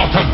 I not a